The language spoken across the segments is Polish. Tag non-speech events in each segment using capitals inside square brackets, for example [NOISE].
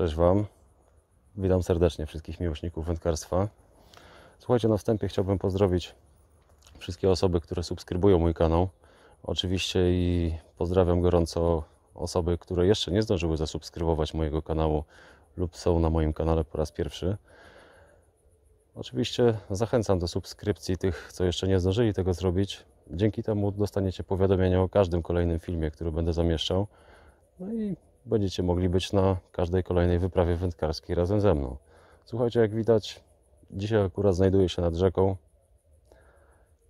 Cześć Wam. Witam serdecznie wszystkich miłośników wędkarstwa. Słuchajcie, na wstępie chciałbym pozdrowić wszystkie osoby, które subskrybują mój kanał. Oczywiście i pozdrawiam gorąco osoby, które jeszcze nie zdążyły zasubskrybować mojego kanału lub są na moim kanale po raz pierwszy. Oczywiście zachęcam do subskrypcji tych, co jeszcze nie zdążyli tego zrobić. Dzięki temu dostaniecie powiadomienia o każdym kolejnym filmie, który będę zamieszczał. No i będziecie mogli być na każdej kolejnej wyprawie wędkarskiej razem ze mną. Słuchajcie, jak widać, dzisiaj akurat znajduję się nad rzeką.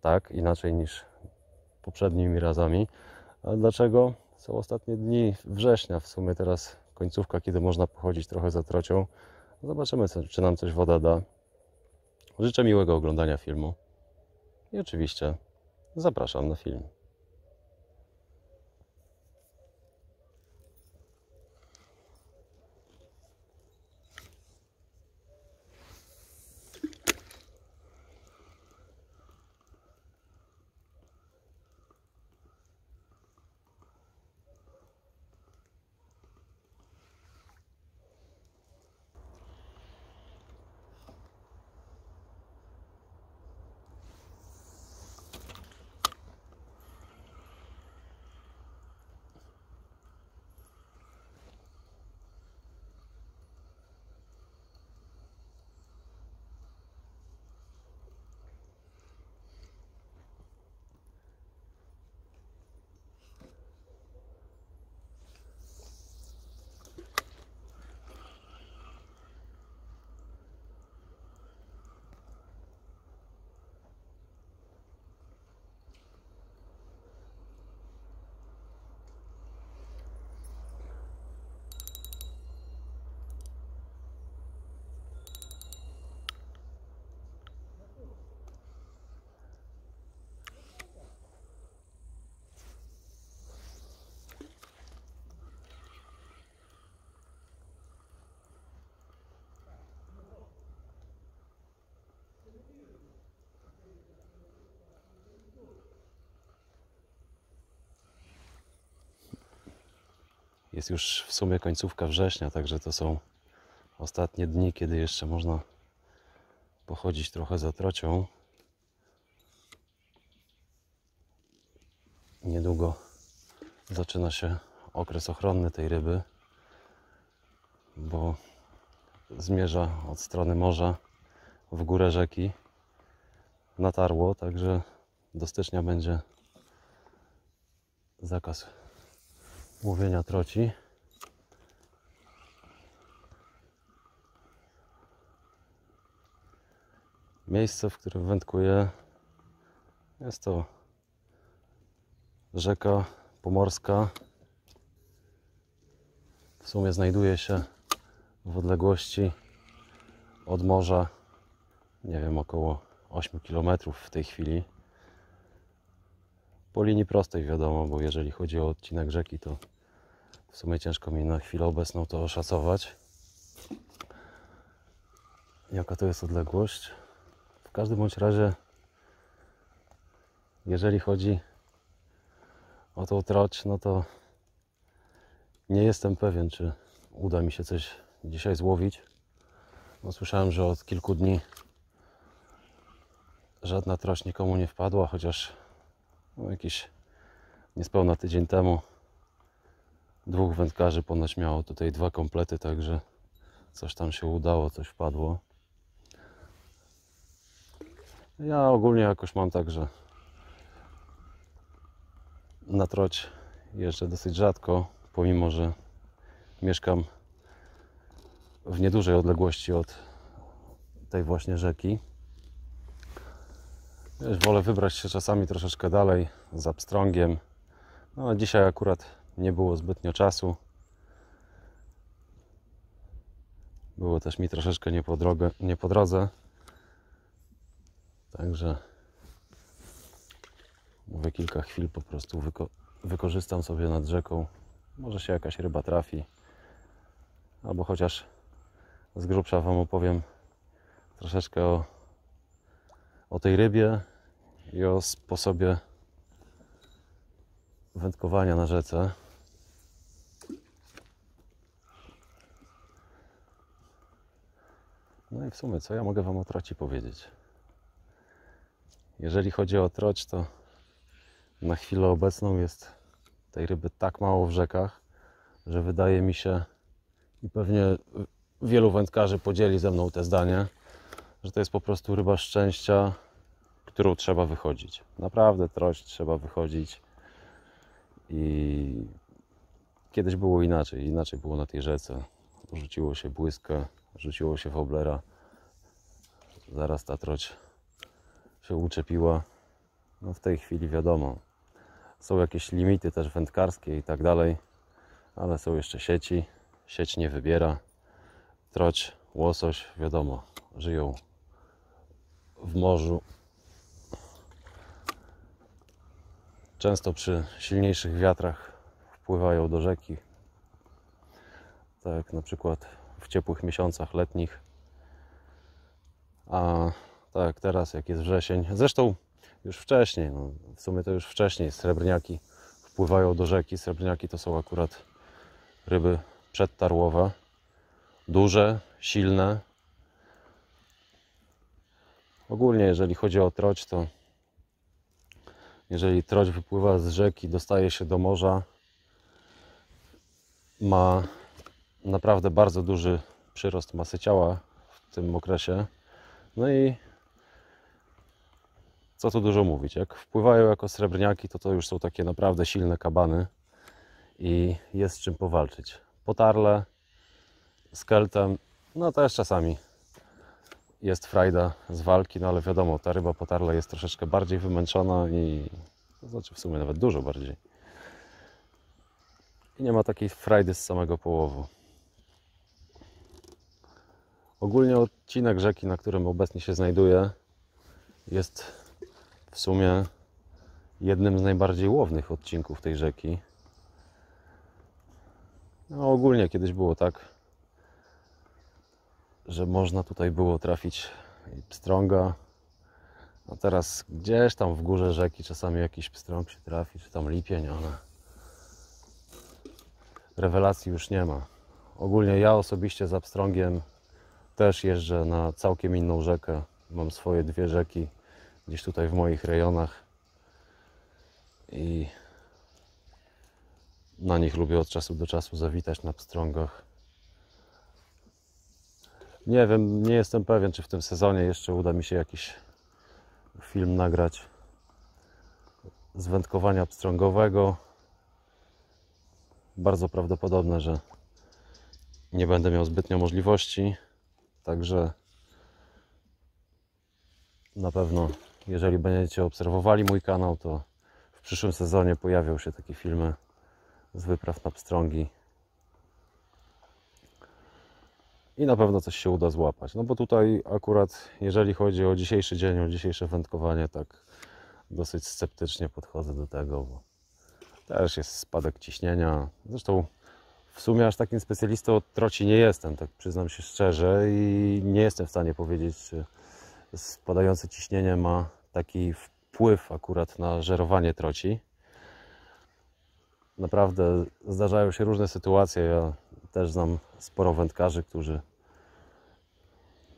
Tak, inaczej niż poprzednimi razami. A dlaczego? Są ostatnie dni września, w sumie teraz końcówka, kiedy można pochodzić trochę za trocią. Zobaczymy, czy nam coś woda da. Życzę miłego oglądania filmu i oczywiście zapraszam na film. Jest już w sumie końcówka września, także to są ostatnie dni, kiedy jeszcze można pochodzić trochę za trocią. Niedługo zaczyna się okres ochronny tej ryby, bo zmierza od strony morza w górę rzeki natarło, także do stycznia będzie zakaz łowienia troci. Miejsce, w którym wędkuję, jest to rzeka pomorska. W sumie znajduje się w odległości od morza, nie wiem, około 8 km w tej chwili. Po linii prostej wiadomo, bo jeżeli chodzi o odcinek rzeki, to w sumie ciężko mi na chwilę obecną to oszacować. Jaka to jest odległość? W każdym bądź razie, jeżeli chodzi o tą troć, no to nie jestem pewien, czy uda mi się coś dzisiaj złowić. No, słyszałem, że od kilku dni żadna troć nikomu nie wpadła, chociaż no, jakiś niespełna tydzień temu dwóch wędkarzy ponoć miało tutaj dwa komplety, także coś tam się udało, coś wpadło. Ja ogólnie jakoś mam tak, że na troć jeżdżę dosyć rzadko, pomimo że mieszkam w niedużej odległości od tej właśnie rzeki. Wolę wybrać się czasami troszeczkę dalej, z Abstrongiem. No, dzisiaj akurat nie było zbytnio czasu. Było też mi troszeczkę nie po, drogę, nie po drodze. Także mówię kilka chwil po prostu wyko wykorzystam sobie nad rzeką. Może się jakaś ryba trafi. Albo chociaż z grubsza Wam opowiem troszeczkę o, o tej rybie i o sposobie wędkowania na rzece. No i w sumie, co ja mogę Wam o troci powiedzieć? Jeżeli chodzi o troć, to na chwilę obecną jest tej ryby tak mało w rzekach, że wydaje mi się i pewnie wielu wędkarzy podzieli ze mną te zdanie, że to jest po prostu ryba szczęścia, którą trzeba wychodzić. Naprawdę troć trzeba wychodzić i kiedyś było inaczej, inaczej było na tej rzece. Rzuciło się błyskę, rzuciło się woblera. Zaraz ta troć się uczepiła. No w tej chwili wiadomo, są jakieś limity też wędkarskie i tak dalej, ale są jeszcze sieci. Sieć nie wybiera. Troć, łosoś, wiadomo, żyją w morzu. Często przy silniejszych wiatrach wpływają do rzeki. Tak jak na przykład w ciepłych miesiącach letnich. A tak teraz, jak jest wrzesień. Zresztą już wcześniej, no, w sumie to już wcześniej srebrniaki wpływają do rzeki. Srebrniaki to są akurat ryby przedtarłowe. Duże, silne. Ogólnie jeżeli chodzi o troć, to jeżeli troć wypływa z rzeki, dostaje się do morza, ma naprawdę bardzo duży przyrost masy ciała w tym okresie. No i co tu dużo mówić, jak wpływają jako srebrniaki, to to już są takie naprawdę silne kabany i jest z czym powalczyć. Potarle, skeltem, no też czasami jest frajda z walki, no ale wiadomo, ta ryba potarla jest troszeczkę bardziej wymęczona i to znaczy w sumie nawet dużo bardziej. I nie ma takiej frajdy z samego połowu. Ogólnie odcinek rzeki, na którym obecnie się znajduję, jest w sumie jednym z najbardziej łownych odcinków tej rzeki. No, ogólnie kiedyś było tak, że można tutaj było trafić pstrąga, a teraz gdzieś tam w górze rzeki czasami jakiś pstrąg się trafi, czy tam lipień, ale rewelacji już nie ma. Ogólnie ja osobiście za pstrągiem też jeżdżę na całkiem inną rzekę. Mam swoje dwie rzeki gdzieś tutaj w moich rejonach i na nich lubię od czasu do czasu zawitać na pstrągach. Nie wiem, nie jestem pewien, czy w tym sezonie jeszcze uda mi się jakiś film nagrać z wędkowania pstrągowego. Bardzo prawdopodobne, że nie będę miał zbytnio możliwości. Także na pewno, jeżeli będziecie obserwowali mój kanał, to w przyszłym sezonie pojawią się takie filmy z wypraw na pstrągi. I na pewno coś się uda złapać. No bo tutaj akurat, jeżeli chodzi o dzisiejszy dzień, o dzisiejsze wędkowanie, tak dosyć sceptycznie podchodzę do tego, bo też jest spadek ciśnienia. Zresztą w sumie aż takim specjalistą od troci nie jestem, tak przyznam się szczerze i nie jestem w stanie powiedzieć, czy spadające ciśnienie ma taki wpływ akurat na żerowanie troci. Naprawdę zdarzają się różne sytuacje. Ja też znam sporo wędkarzy, którzy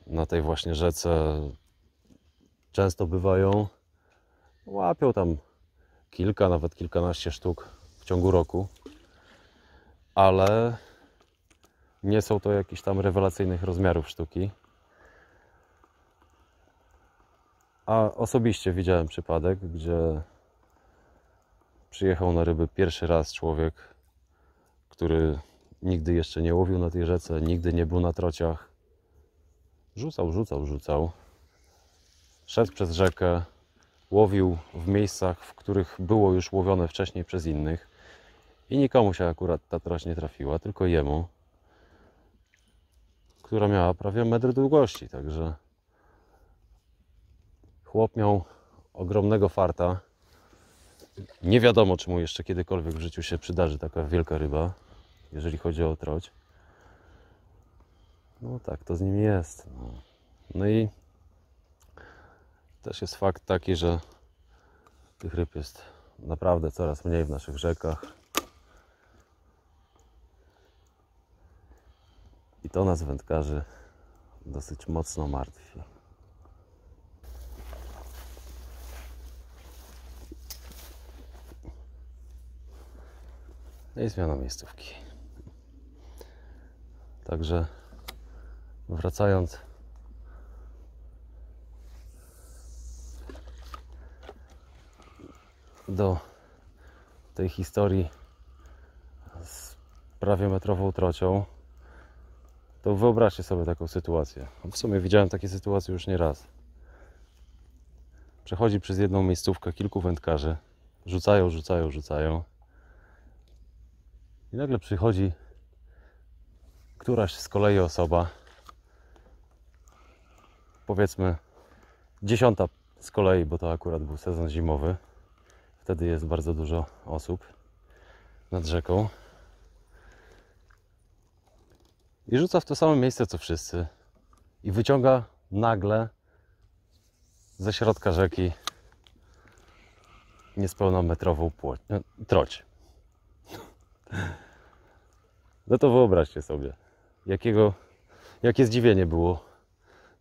na tej właśnie rzece często bywają. Łapią tam kilka, nawet kilkanaście sztuk w ciągu roku, ale nie są to jakieś tam rewelacyjnych rozmiarów sztuki. A osobiście widziałem przypadek, gdzie przyjechał na ryby pierwszy raz człowiek, który nigdy jeszcze nie łowił na tej rzece, nigdy nie był na trociach. Rzucał, rzucał, rzucał. Szedł przez rzekę, łowił w miejscach, w których było już łowione wcześniej przez innych. I nikomu się akurat ta troć nie trafiła, tylko jemu, która miała prawie metr długości. Także chłop miał ogromnego farta. Nie wiadomo, czy mu jeszcze kiedykolwiek w życiu się przydarzy taka wielka ryba, jeżeli chodzi o troć. No tak, to z nimi jest. No, no i też jest fakt taki, że tych ryb jest naprawdę coraz mniej w naszych rzekach. I to nas wędkarzy dosyć mocno martwi. No i zmiana miejscówki. Także wracając do tej historii z prawie metrową trocią, to wyobraźcie sobie taką sytuację. W sumie widziałem takie sytuacje już nie raz. Przechodzi przez jedną miejscówkę kilku wędkarzy, rzucają, rzucają, rzucają. I nagle przychodzi któraś z kolei osoba, powiedzmy dziesiąta z kolei, bo to akurat był sezon zimowy. Wtedy jest bardzo dużo osób nad rzeką. I rzuca w to samo miejsce co wszyscy. I wyciąga nagle ze środka rzeki niespełna metrową płoć, no, troć. [LAUGHS] No to wyobraźcie sobie, jakiego, jakie zdziwienie było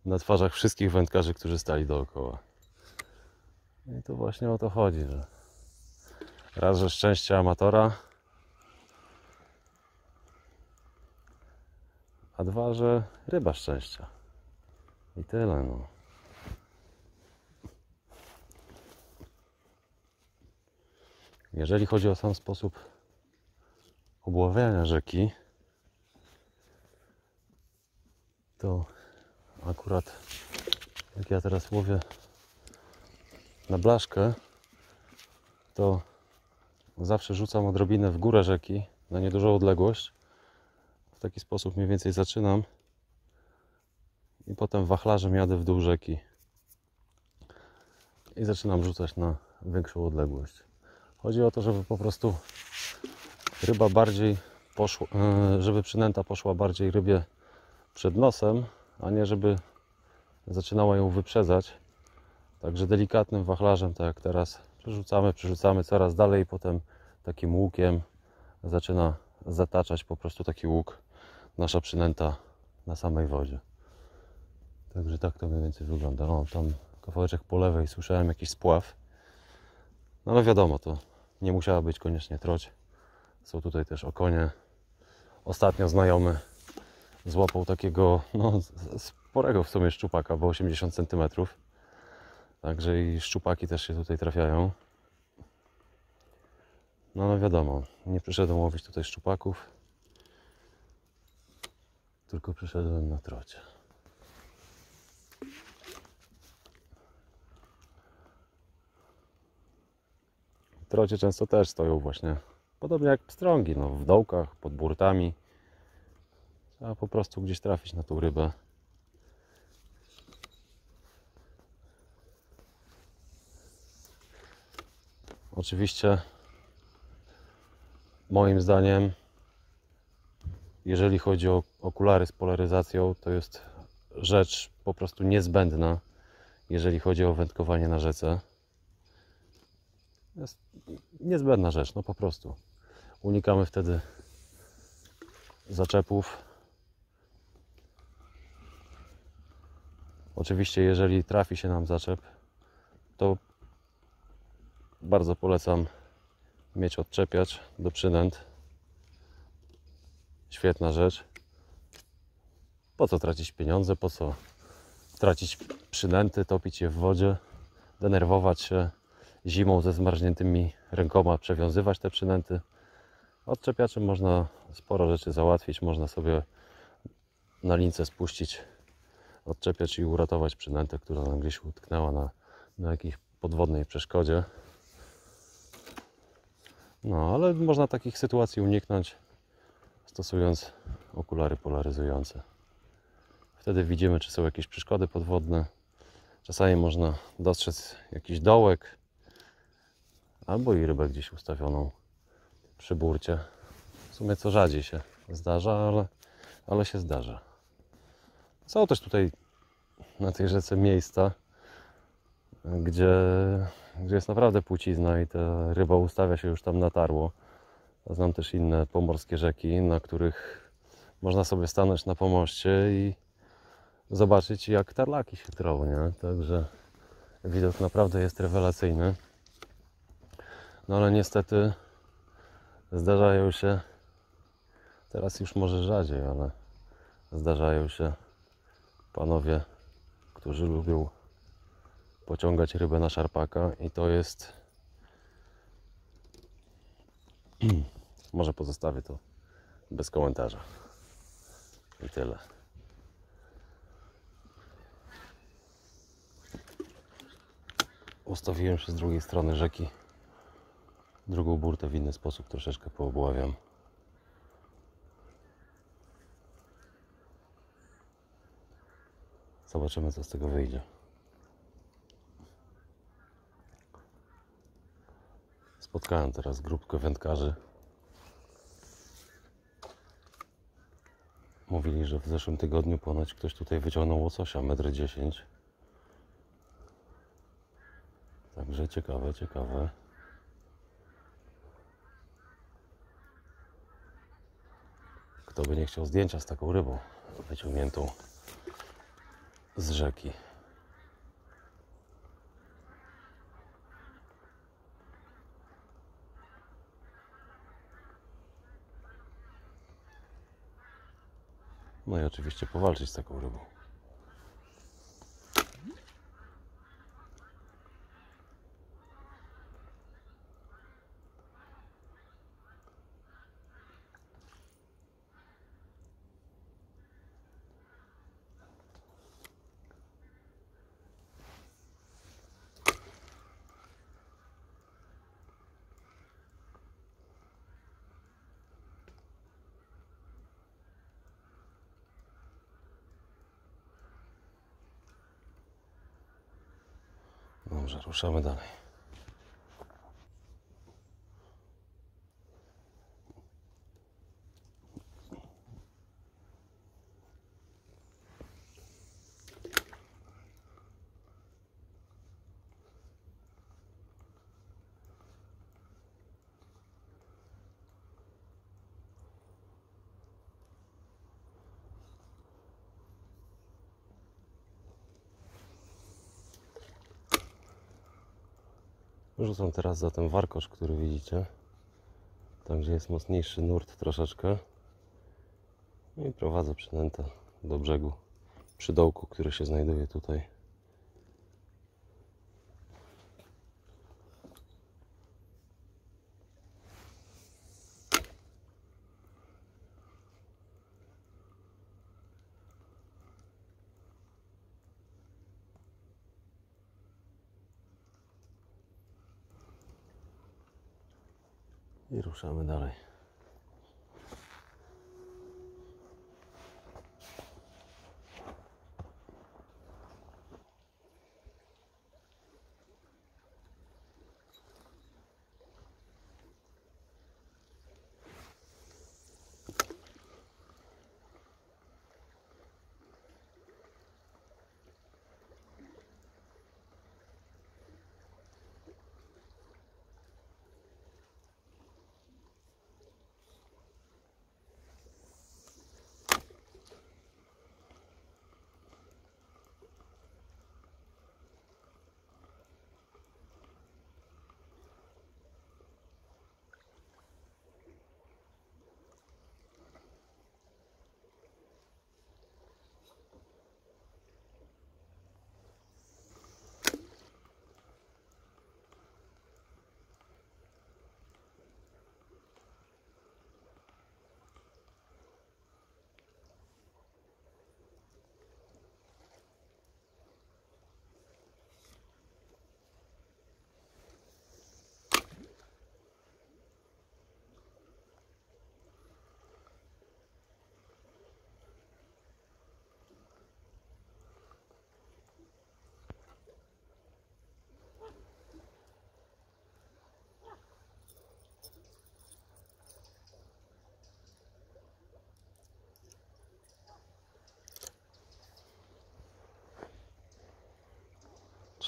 na twarzach wszystkich wędkarzy, którzy stali dookoła. I to właśnie o to chodzi, że raz, że szczęście amatora, a dwa, że ryba szczęścia. I tyle, no. Jeżeli chodzi o sam sposób obławiania rzeki, to akurat jak ja teraz łowię na blaszkę, to zawsze rzucam odrobinę w górę rzeki na niedużą odległość. Taki sposób mniej więcej zaczynam i potem wachlarzem jadę w dół rzeki i zaczynam rzucać na większą odległość. Chodzi o to, żeby po prostu ryba bardziej poszła, e, żeby przynęta poszła bardziej rybie przed nosem, a nie żeby zaczynała ją wyprzedzać. Także delikatnym wachlarzem, tak jak teraz, przerzucamy, przerzucamy coraz dalej potem takim łukiem zaczyna zataczać po prostu taki łuk nasza przynęta na samej wodzie. Także tak to mniej więcej wygląda. O, tam kawałeczek po lewej słyszałem jakiś spław. No ale wiadomo, to nie musiała być koniecznie troć. Są tutaj też okonie. Ostatnio znajomy złapał takiego no, sporego w sumie szczupaka, bo 80 cm. Także i szczupaki też się tutaj trafiają. No ale wiadomo, nie przyszedłem łowić tutaj szczupaków, tylko przyszedłem na trocie. Trocie często też stoją właśnie, podobnie jak pstrągi, no, w dołkach, pod burtami. Trzeba po prostu gdzieś trafić na tą rybę. Oczywiście moim zdaniem jeżeli chodzi o okulary z polaryzacją, to jest rzecz po prostu niezbędna, jeżeli chodzi o wędkowanie na rzece. Jest niezbędna rzecz, no po prostu. Unikamy wtedy zaczepów. Oczywiście, jeżeli trafi się nam zaczep, to bardzo polecam mieć odczepiacz do przynęt. Świetna rzecz. Po co tracić pieniądze? Po co tracić przynęty, topić je w wodzie, denerwować się zimą ze zmarzniętymi rękoma, przewiązywać te przynęty? Odczepiaczem można sporo rzeczy załatwić. Można sobie na lince spuścić odczepiać i uratować przynętę, która nam gdzieś utknęła na, na jakiejś podwodnej przeszkodzie. No, ale można takich sytuacji uniknąć stosując okulary polaryzujące. Wtedy widzimy, czy są jakieś przeszkody podwodne. Czasami można dostrzec jakiś dołek albo i rybę gdzieś ustawioną przy burcie. W sumie co rzadziej się zdarza, ale, ale się zdarza. Są też tutaj na tej rzece miejsca, gdzie, gdzie jest naprawdę płcizna i ta ryba ustawia się już tam na tarło. Znam też inne pomorskie rzeki, na których można sobie stanąć na pomoście i zobaczyć jak tarlaki się trą, nie? Także widok naprawdę jest rewelacyjny. No ale niestety zdarzają się, teraz już może rzadziej, ale zdarzają się panowie, którzy lubią pociągać rybę na szarpaka i to jest [CLEARS THROAT] może pozostawię to bez komentarza. I tyle. Ustawiłem się z drugiej strony rzeki. Drugą burtę w inny sposób troszeczkę poobławiam. Zobaczymy co z tego wyjdzie Spotkałem teraz grupkę wędkarzy. Mówili, że w zeszłym tygodniu ponoć ktoś tutaj wyciągnął łososia 1,10 m. Także ciekawe, ciekawe. Kto by nie chciał zdjęcia z taką rybą wyciągniętą z rzeki. No i oczywiście powalczyć z taką rybą. Dobrze, ruszamy dalej. Rzucam teraz za ten warkosz, który widzicie. Także jest mocniejszy nurt troszeczkę. No i prowadzę przynętę do brzegu przy dołku, który się znajduje tutaj. I ruszamy dalej.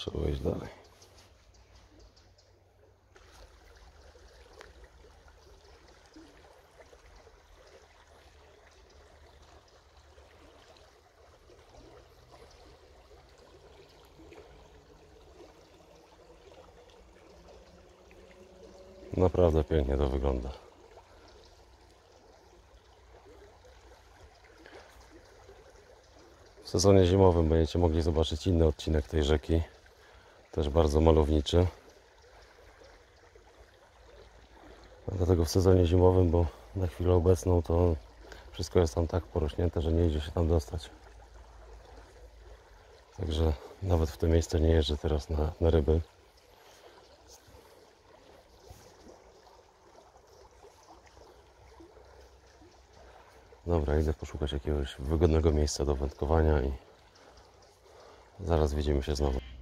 Trzeba iść dalej. Naprawdę pięknie to wygląda. W sezonie zimowym będziecie mogli zobaczyć inny odcinek tej rzeki. Też bardzo malowniczy. Dlatego w sezonie zimowym, bo na chwilę obecną to wszystko jest tam tak porośnięte, że nie idzie się tam dostać. Także nawet w to miejsce nie jeżdżę teraz na, na ryby. Dobra, idę poszukać jakiegoś wygodnego miejsca do wędkowania i zaraz widzimy się znowu.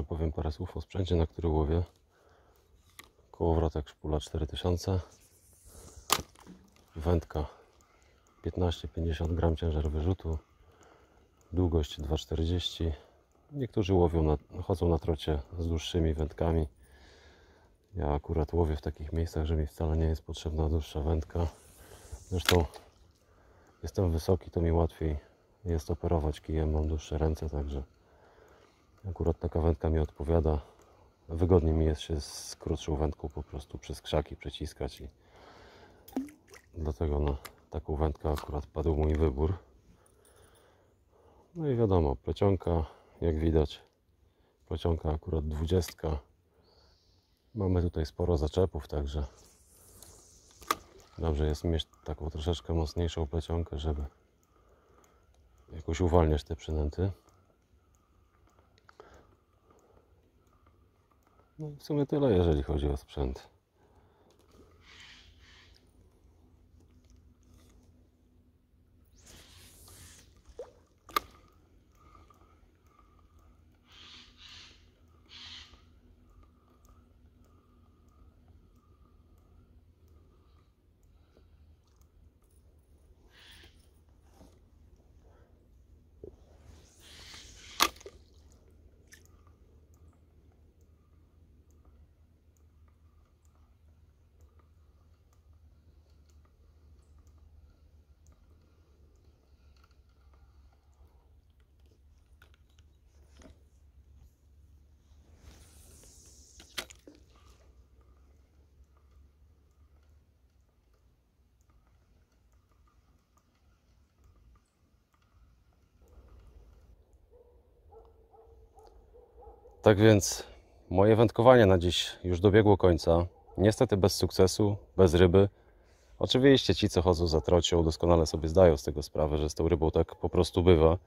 Może powiem parę słów o sprzęcie, na który łowię. Kołowrotek szpula 4000. Wędka 15-50 gram ciężar wyrzutu. Długość 2,40. Niektórzy łowią na, chodzą na trocie z dłuższymi wędkami. Ja akurat łowię w takich miejscach, że mi wcale nie jest potrzebna dłuższa wędka. Zresztą jestem wysoki, to mi łatwiej jest operować kijem, mam dłuższe ręce, także Akurat taka wędka mi odpowiada. Wygodniej mi jest się z krótszą wędką po prostu przez krzaki przeciskać i dlatego na taką wędkę akurat padł mój wybór. No i wiadomo, plecionka, jak widać, plecionka akurat 20. Mamy tutaj sporo zaczepów, także dobrze jest mieć taką troszeczkę mocniejszą plecionkę, żeby jakoś uwalniać te przynęty. No w sumie tyle, jeżeli chodzi o sprzęt. Tak więc moje wędkowanie na dziś już dobiegło końca. Niestety bez sukcesu, bez ryby. Oczywiście ci, co chodzą za trocią, doskonale sobie zdają z tego sprawę, że z tą rybą tak po prostu bywa.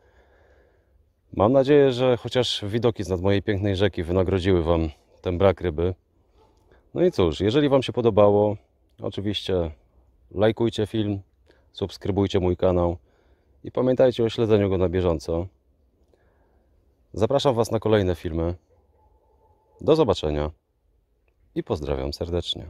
Mam nadzieję, że chociaż widoki z nad mojej pięknej rzeki wynagrodziły Wam ten brak ryby. No i cóż, jeżeli Wam się podobało, oczywiście lajkujcie film, subskrybujcie mój kanał i pamiętajcie o śledzeniu go na bieżąco. Zapraszam Was na kolejne filmy. Do zobaczenia i pozdrawiam serdecznie.